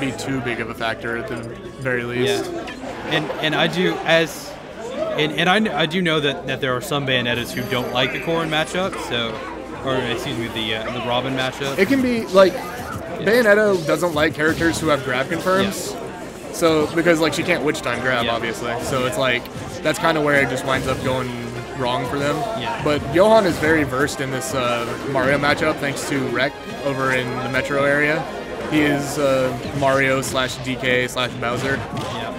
shouldn't be too big of a factor at the very least. Yeah, and and I do as, and, and I, I do know that, that there are some Bayonettas who don't like the Corrin matchup, so, or excuse me, the uh, the Robin matchup. It can be like Bayonetta doesn't like characters who have grab confirms. So because like she can't witch time grab Yeah. obviously. So it's like that's kind of where it just winds up going wrong for them. Yeah. But Johan is very versed in this uh, Mario matchup thanks to Rec over in the Metro area. He is uh, Mario slash DK slash Bowser. yeah.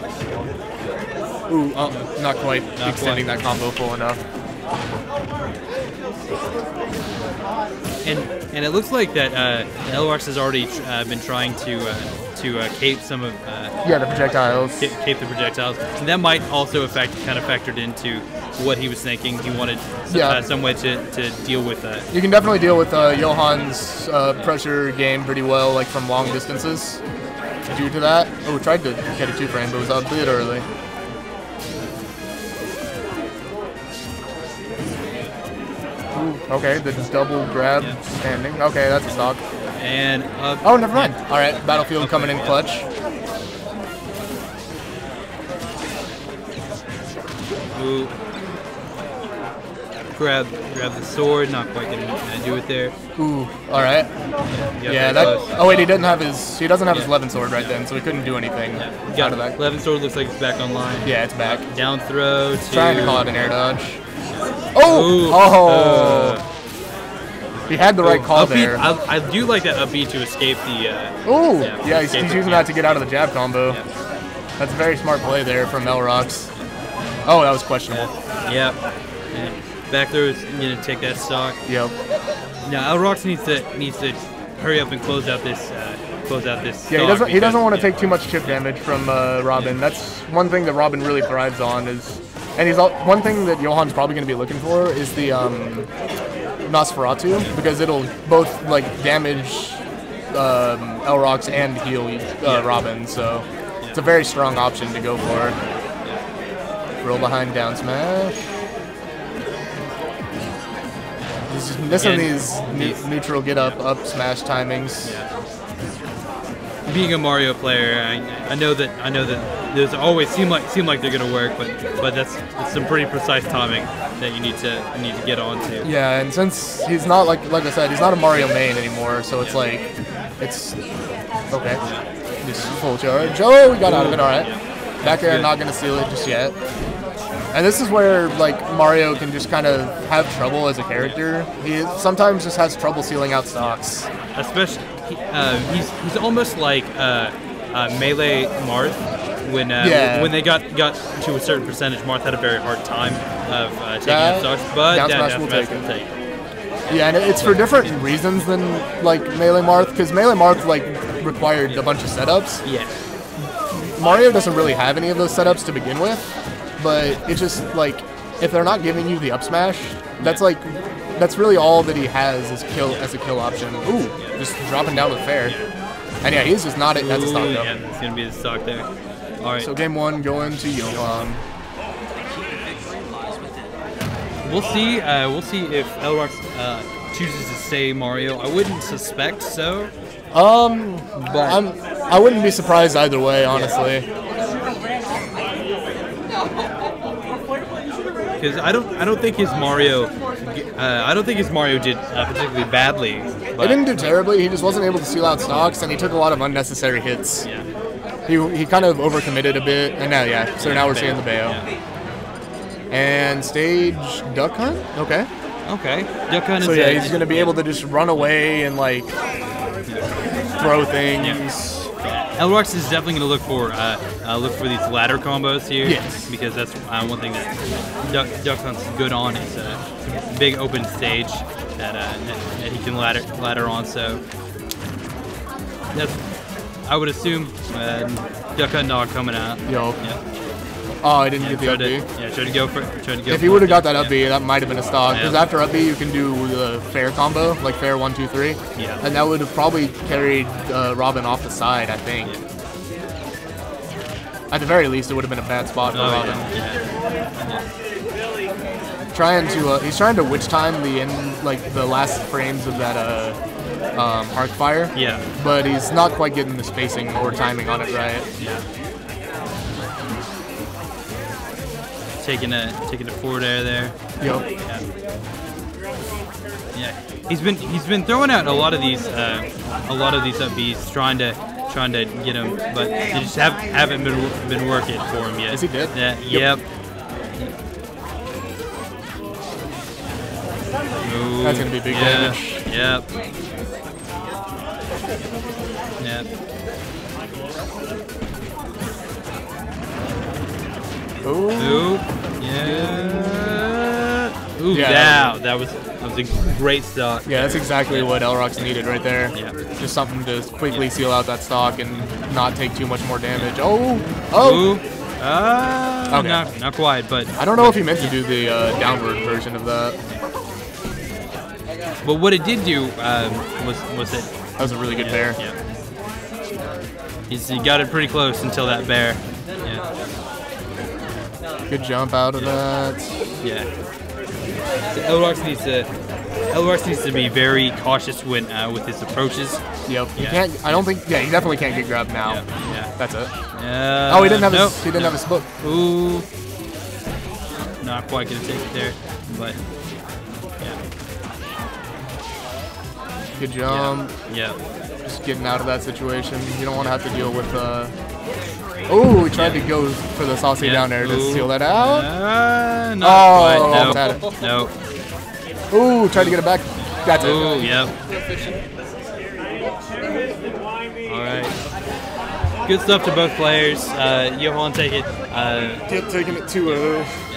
Ooh, uh, not quite extending quite. that combo full enough. And and it looks like that uh, Elrox has already uh, been trying to uh, to uh, cape some of uh, Yeah, the projectiles. ca- cape the projectiles. And that might also affect kind of factored into what he was thinking. He wanted some, Yeah. uh, some way to, to deal with that. You can definitely deal with uh, Johan's uh, pressure game pretty well, like from long distances. Due to that, oh, tried to get a two frame, but it was a bit early. Okay, the double grab Yeah. standing. Okay, that's a stock. And uh, Oh, never mind. All right, Battlefield coming in clutch. Ooh. Grab, grab the sword. Not quite gonna uh, do it there. Ooh, all right. Yeah, Yeah, very that. close. Oh wait, he didn't have his. He doesn't have his Yeah. Levin sword right then, so he couldn't do anything Yeah, out got of that. Levin sword looks like it's back online. Yeah, it's back. Down throw to. Trying to call it an air dodge. Oh! Ooh, oh! uh, he had the right call Up B- there. I, I do like that up B to escape the. Uh, Ooh! yeah, Yeah, he's, he's using that to get out of the jab combo. That's a very smart play there from Elrox. Oh, that was questionable. yeah. And back throw is gonna take that stock. Yep. Now Elrox needs to needs to hurry up and close out this uh, close out this. Yeah, he doesn't. He doesn't want to yeah. take too much chip damage from uh, Robin. That's one thing that Robin really thrives on. Is, and he's al- one thing that Johan's probably going to be looking for is the um, Nosferatu because it'll both like damage um, Elrox and heal uh, Robin. So it's a very strong option to go for. Roll behind down smash. He's missing these ne- neutral get up up smash timings. Being a Mario player, I, I know that I know that those always seem like seem like they're gonna work, but but that's, that's some pretty precise timing that you need to you need to get onto. Yeah, and since he's not like like I said, he's not a Mario main anymore, so it's like it's okay. Just full charge. Oh, we got out of it. All right. Back air, not gonna seal it just yet. And this is where like Mario can just kind of have trouble as a character. He sometimes just has trouble sealing out stocks. Especially, he- uh, he's he's almost like uh, uh, melee Marth. When uh, Yeah. when they got got to a certain percentage, Marth had a very hard time of uh, taking That- stocks, but down smash will smash take will take it. Yeah, and it's for different reasons than like Melee Marth, because Melee Marth like required a bunch of setups. Yeah. Mario doesn't really have any of those setups to begin with, but it's just like if they're not giving you the up smash, that's like that's really all that he has is kill as a kill option. Ooh, just dropping down with fair. And yeah, he's just not it as a stock though. yeah, it's gonna be the stock there. All right. So game one going to Johan. We'll see. Uh, we'll see if Elrox uh, chooses to stay Mario. I wouldn't suspect so. Um, But- I'm I wouldn't be surprised either way, honestly. Because I don't, I don't think his Mario, uh, I don't think his Mario did uh, particularly badly. He But didn't do terribly. He just wasn't able to seal out stocks, and he took a lot of unnecessary hits. yeah, He, he kind of overcommitted a bit, and now yeah. So now we're seeing the Bayo. Yeah. And stage Duck Hunt. Okay. Okay. Duck Hunt So is yeah, he's gonna be able to just run away and like throw things. Elrox is definitely going to look for uh, uh, look for these ladder combos here. Yes. Because that's uh, one thing that Duck, Duck Hunt's good on is uh, a big open stage that, uh, that, that he can ladder ladder on. So that's I would assume uh, Duck Hunt dog coming out. Yo. Yeah. Oh, I didn't Yeah, get the up B. yeah, try to go for try to go. If he would have got that up Yeah. B, that might have been a stock. Because Yeah. after up B, you can do the fair combo, like fair one, two, three. Yeah. And that would have probably carried uh, Robin off the side, I think. At the very least, it would have been a bad spot for Oh, Robin. yeah. yeah. Trying to, uh, he's trying to witch time the end, like the last frames of that uh, um, arc fire. Yeah. But he's not quite getting the spacing or timing on it right. Yeah. Taking a taking a forward air there. Yep. Yeah. Yeah. He's been he's been throwing out a lot of these uh, a lot of these up Bs, trying to trying to get him, but they just have, haven't been been working for him yet. Is he dead? Yeah. Yep. Yep. Ooh, That's gonna be big yeah, damage. Yep. Yep. Ooh. Ooh. Yeah. Ooh, Yeah. yeah. That was that was a great stock. Yeah, that's exactly what Elrox needed right there. Yeah. Just something to quickly seal out that stock and not take too much more damage. Oh, oh! Ooh. Uh, Okay. not, not quite, but I don't know if he meant to do the uh, downward version of that. but what it did do um, was was it That was a really good yeah, pair. Yeah. He's, he got it pretty close until that bear. Good jump out of that. Yeah. So Elrox needs to Elrox needs to be very cautious when uh, with his approaches. Yep. He Yeah. can't. I don't think. Yeah, he definitely can't get grabbed now. Yeah. Yeah. That's it. Uh, Oh, he didn't have nope, his. He didn't have his book. Ooh. Not quite gonna take it there, but Good jump. Yeah. Just getting out of that situation. You don't want to have to deal with. Uh... Oh, he tried to go for the saucy yeah. down there to Ooh. seal that out. Uh, not Oh, quite. almost had it. No. No. Ooh, tried to get it back. That's Ooh, it. yep. All right. Good stuff to both players. Uh, Johan take it. Uh, Yep, taking it to a